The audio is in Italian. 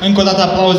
Încă o dată aplauze